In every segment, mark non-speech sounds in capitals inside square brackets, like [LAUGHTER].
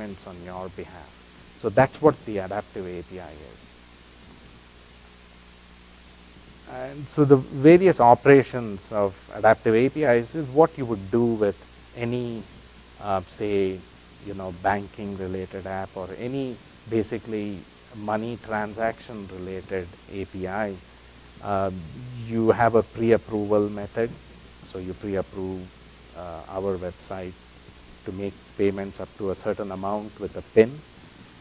on your behalf. So that's what the adaptive API is. And so the various operations of adaptive APIs is what you would do with any, uh, say, you know, banking related app or any basically money transaction related API. Uh, you have a pre-approval method, so you pre-approve uh, our website to make payments up to a certain amount with a PIN.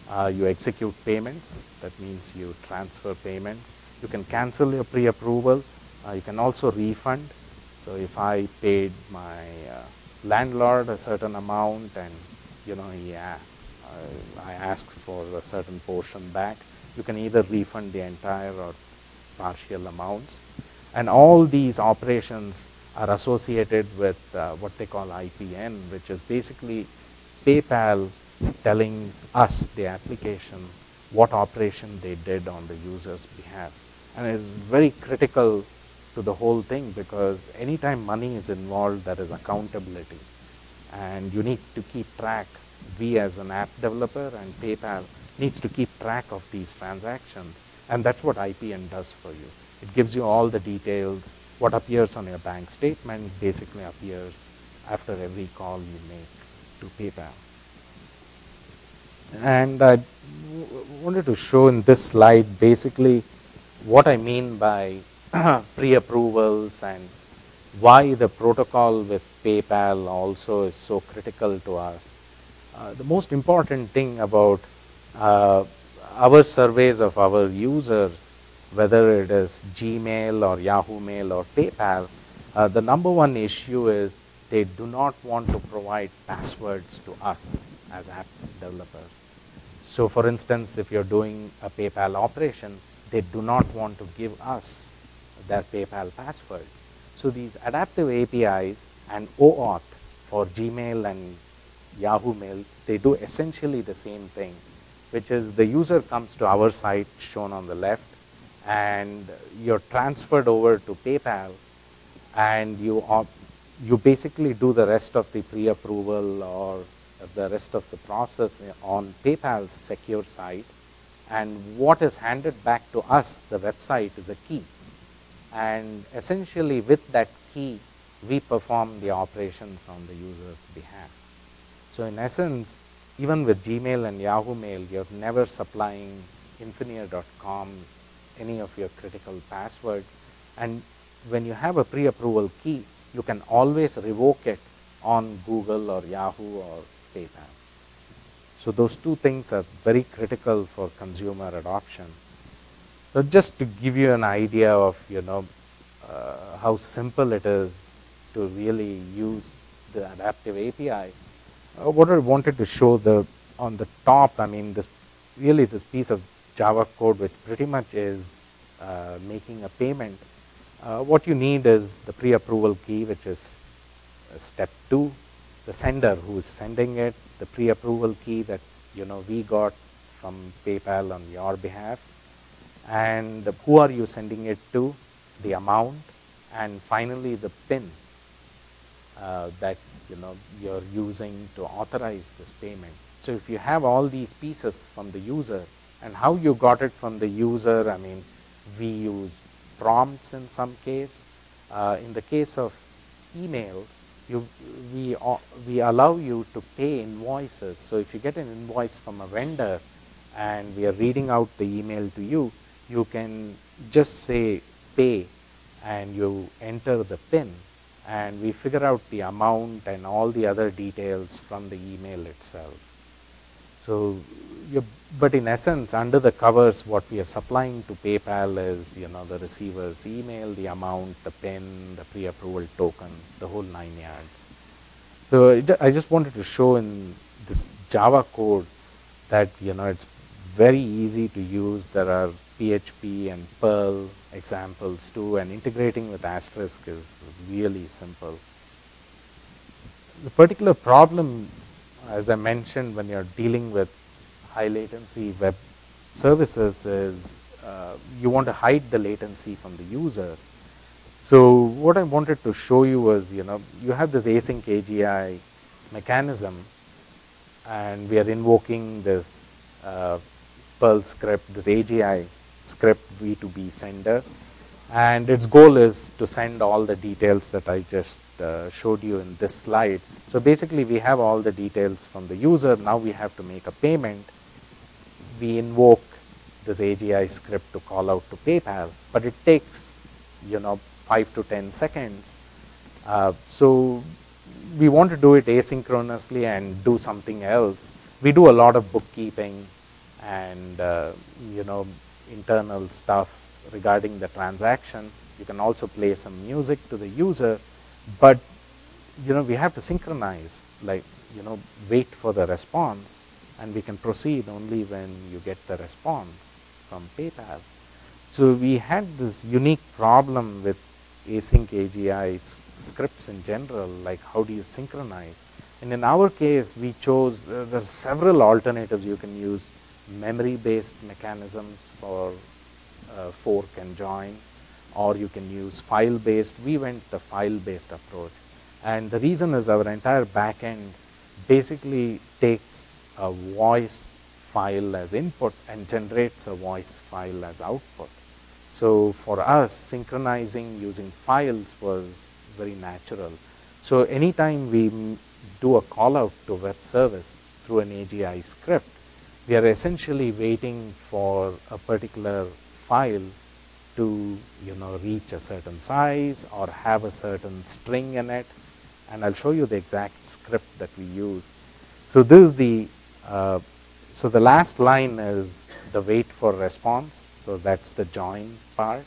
Uh, you execute payments, that means you transfer payments. You can cancel your pre-approval. Uh, you can also refund. So if I paid my uh, landlord a certain amount and you know yeah, I ask for a certain portion back, you can either refund the entire or partial amounts. And all these operations are associated with uh, what they call IPN, which is basically PayPal telling us, the application, what operation they did on the user's behalf. And it is very critical to the whole thing because anytime money is involved, there is accountability. And you need to keep track, we as an app developer and PayPal needs to keep track of these transactions. And that's what IPN does for you. It gives you all the details. What appears on your bank statement basically appears after every call you make to PayPal. And I wanted to show in this slide basically what I mean by [CLEARS THROAT] pre-approvals and why the protocol with PayPal also is so critical to us. Uh, the most important thing about uh, our surveys of our users, whether it is Gmail or Yahoo Mail or PayPal, uh, the number one issue is they do not want to provide passwords to us as app developers. So for instance, if you're doing a PayPal operation, they do not want to give us their PayPal password. So these adaptive APIs and OAuth for Gmail and Yahoo Mail, they do essentially the same thing, which is the user comes to our site shown on the left and you're transferred over to PayPal and you, you basically do the rest of the pre-approval or the rest of the process on PayPal's secure site and what is handed back to us, the website, is a key. And essentially with that key, we perform the operations on the user's behalf. So in essence, even with Gmail and Yahoo Mail, you're never supplying Infineer.com any of your critical passwords. And when you have a pre-approval key, you can always revoke it on Google or Yahoo or PayPal. So those two things are very critical for consumer adoption. So just to give you an idea of you know uh, how simple it is to really use the adaptive API, uh, what I wanted to show the on the top, I mean this really this piece of Java code which pretty much is uh, making a payment. Uh, what you need is the pre-approval key which is step 2 the sender who is sending it, the pre-approval key that you know we got from PayPal on your behalf, and who are you sending it to, the amount, and finally the PIN uh, that you know you're using to authorize this payment. So if you have all these pieces from the user and how you got it from the user, I mean, we use prompts in some case. Uh, in the case of emails, you, we, we allow you to pay invoices. So if you get an invoice from a vendor and we are reading out the email to you, you can just say pay and you enter the PIN and we figure out the amount and all the other details from the email itself. So but in essence, under the covers, what we are supplying to PayPal is, you know, the receiver's email, the amount, the PIN, the pre-approval token, the whole nine yards. So I just wanted to show in this Java code that, you know, it's very easy to use. There are PHP and Perl examples too, and integrating with Asterisk is really simple. The particular problem, as I mentioned, when you're dealing with high latency web services is uh, you want to hide the latency from the user. So what I wanted to show you was, you know, you have this async AGI mechanism and we are invoking this uh, Perl script, this AGI script V2B sender and its goal is to send all the details that I just uh, showed you in this slide. So basically we have all the details from the user, now we have to make a payment. We invoke this AGI script to call out to PayPal, but it takes you know 5 to 10 seconds. Uh, so we want to do it asynchronously and do something else. We do a lot of bookkeeping and uh, you know internal stuff regarding the transaction. You can also play some music to the user, but you know we have to synchronize like you know wait for the response and we can proceed only when you get the response from PayPal. So we had this unique problem with async AGI scripts in general, like how do you synchronize? And in our case, we chose, uh, there are several alternatives you can use, memory-based mechanisms for Uh, fork and join, or you can use file-based. We went the file-based approach. And the reason is our entire backend basically takes a voice file as input and generates a voice file as output. So for us, synchronizing using files was very natural. So anytime we do a call out to web service through an AGI script, we are essentially waiting for a particular file to you know reach a certain size or have a certain string in it and I'll show you the exact script that we use. So this is the uh, so the last line is the wait for response. So that's the join part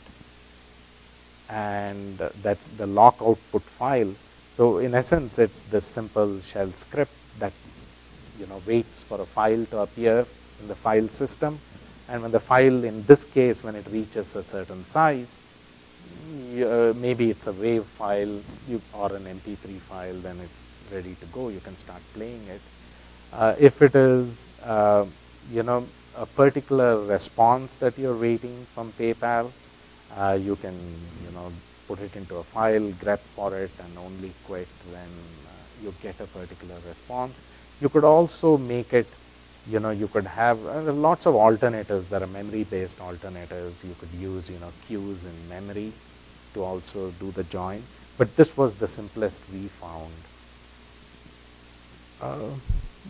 and that's the lock output file. So in essence, it's this simple shell script that you know waits for a file to appear in the file system and when the file in this case when it reaches a certain size uh, maybe it's a wave file you, or an mp3 file then it's ready to go. You can start playing it. Uh, if it is uh, you know a particular response that you're waiting from paypal uh, you can you know put it into a file grep for it and only quit when uh, you get a particular response. You could also make it you know you could have uh, lots of alternatives. There are memory based alternatives. You could use you know queues in memory to also do the join. But this was the simplest we found. Uh,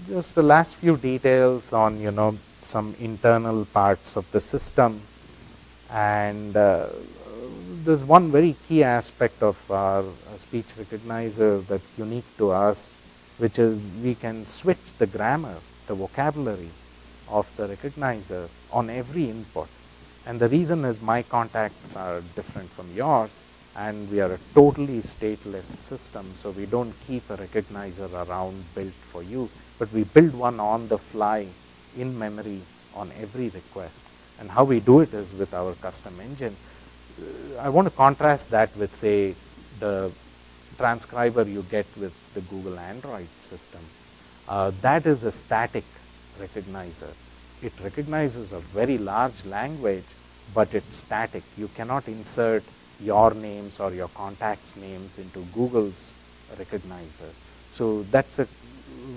just the last few details on you know some internal parts of the system. And uh, there's one very key aspect of our speech recognizer that's unique to us which is we can switch the grammar the vocabulary of the recognizer on every input. And the reason is my contacts are different from yours and we are a totally stateless system. So we don't keep a recognizer around built for you, but we build one on the fly in memory on every request. And how we do it is with our custom engine. Uh, I want to contrast that with say the transcriber you get with the Google Android system uh, that is a static recognizer. It recognizes a very large language, but it's static. You cannot insert your names or your contacts names into Google's recognizer. So that's a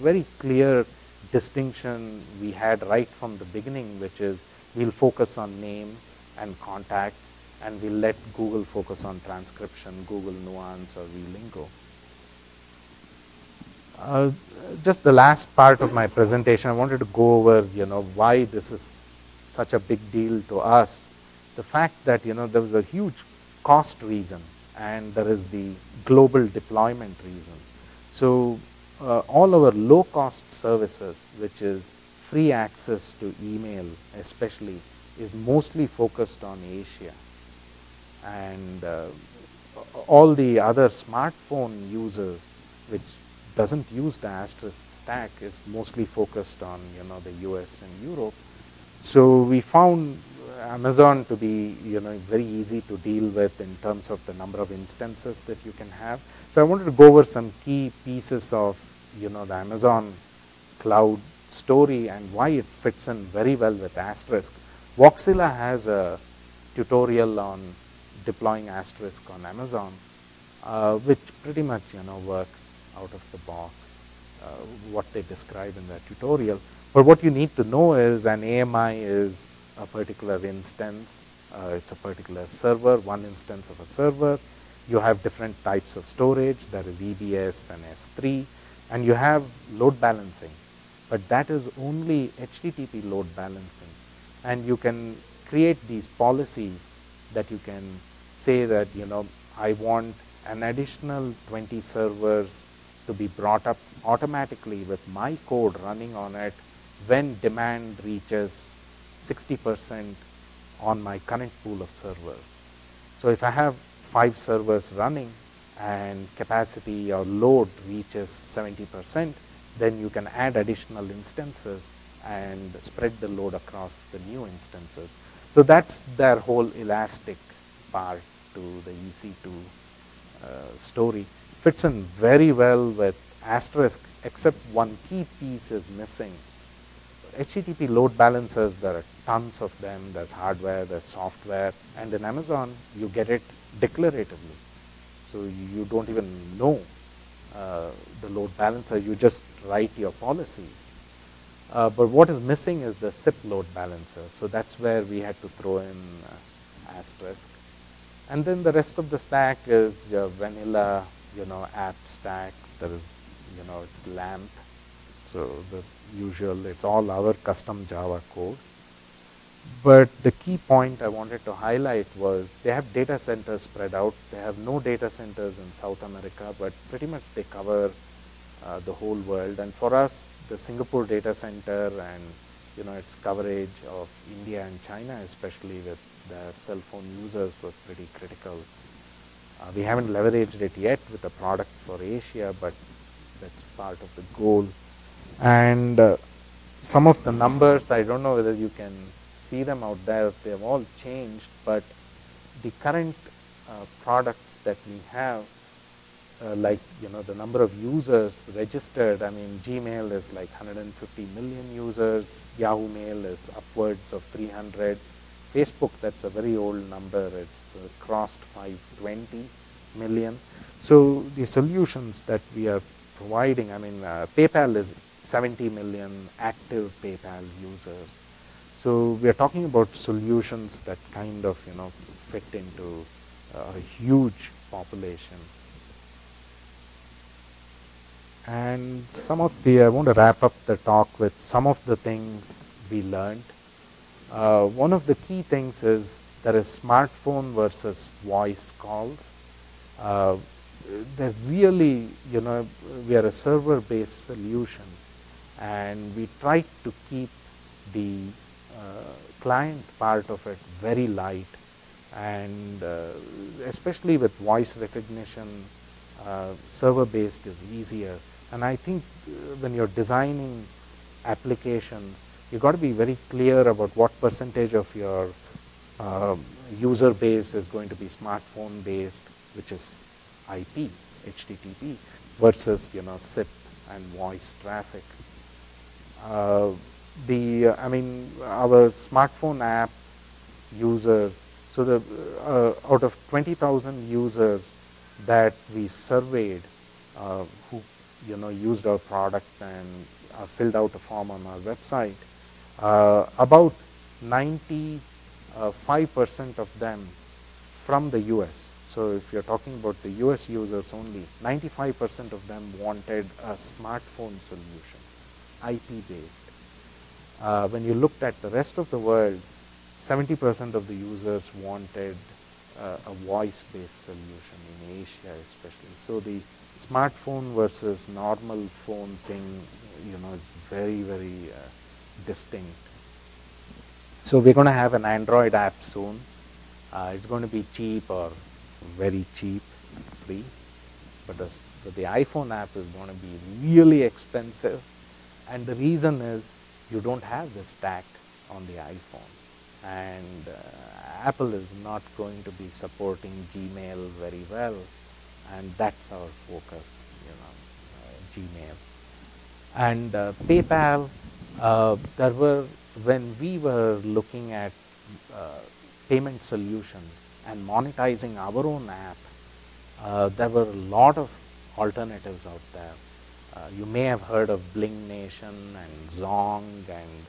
very clear distinction we had right from the beginning, which is we'll focus on names and contacts and we'll let Google focus on transcription, Google Nuance or vLingo. Uh, just the last part of my presentation, I wanted to go over, you know, why this is such a big deal to us. The fact that, you know, there was a huge cost reason and there is the global deployment reason. So uh, all our low cost services, which is free access to email especially, is mostly focused on Asia. And uh, all the other smartphone users, which doesn't use the asterisk stack is mostly focused on you know the US and Europe. So we found Amazon to be you know very easy to deal with in terms of the number of instances that you can have. So I wanted to go over some key pieces of you know the Amazon cloud story and why it fits in very well with asterisk. Voxilla has a tutorial on deploying asterisk on Amazon, uh, which pretty much you know works out of the box. what they describe in the tutorial. But what you need to know is an AMI is a particular instance, uh, it's a particular server, one instance of a server. You have different types of storage, there is EBS and S3, and you have load balancing. But that is only HTTP load balancing. And you can create these policies that you can say that, you know, I want an additional 20 servers to be brought up automatically with my code running on it when demand reaches 60% on my current pool of servers. So if I have five servers running and capacity or load reaches 70%, then you can add additional instances and spread the load across the new instances. So that's their whole elastic part to the EC2 uh, story. Fits in very well with asterisk, except one key piece is missing. HTTP load balancers, there are tons of them. There's hardware, there's software, and in Amazon, you get it declaratively. So you don't even know uh, the load balancer, you just write your policies. Uh, but what is missing is the SIP load balancer. So that's where we had to throw in uh, asterisk. And then the rest of the stack is vanilla, you know, app stack. There is, you know, it's LAMP. So the usual, it's all our custom Java code. But the key point I wanted to highlight was they have data centers spread out. They have no data centers in South America, but pretty much they cover uh, the whole world. And for us, the Singapore data center and you know its coverage of India and China, especially with their cell phone users, was pretty critical. Uh, we haven't leveraged it yet with a product for Asia, but that's part of the goal. And uh, some of the numbers, I don't know whether you can see them out there, they have all changed, but the current uh, products that we have, uh, like you know the number of users registered, I mean Gmail is like 150 million users, Yahoo Mail is upwards of 300, Facebook that's a very old number, it's uh, crossed 520 million. So the solutions that we are providing, I mean uh, PayPal is 70 million active PayPal users. So we are talking about solutions that kind of you know fit into a huge population. And some of the, I want to wrap up the talk with some of the things we learned. Uh, one of the key things is there is smartphone versus voice calls. Uh, they're really, you know, we are a server based solution and we try to keep the uh, client part of it very light and uh, especially with voice recognition uh, server based is easier and I think when you're designing applications you got to be very clear about what percentage of your uh, user base is going to be smartphone based which is IP HTTP versus you know SIP and voice traffic. Uh, the uh, I mean our smartphone app users so the uh, out of 20,000 users that we surveyed uh, who you know used our product and uh, filled out a form on our website about 95% of them from the US so if you're talking about the US users only 95% of them wanted a smartphone solution IP based uh, when you looked at the rest of the world, 70% of the users wanted uh, a voice-based solution in Asia especially. So the smartphone versus normal phone thing, you know, is very, very uh, distinct. So we're going to have an Android app soon. Uh, it's going to be cheap or very cheap, free. But the, but the iPhone app is going to be really expensive. And the reason is you don't have the stack on the iPhone and uh, Apple is not going to be supporting Gmail very well and that's our focus you know uh, Gmail and uh, PayPal uh, there were when we were looking at uh, payment solutions and monetizing our own app uh, there were a lot of alternatives out there. Uh, you may have heard of Bling Nation and Zong and